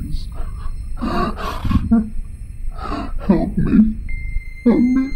please. Help me. Help me,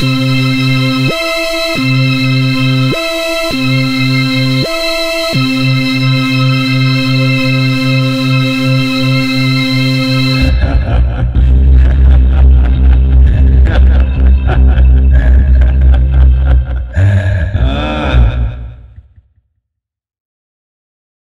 Thank you.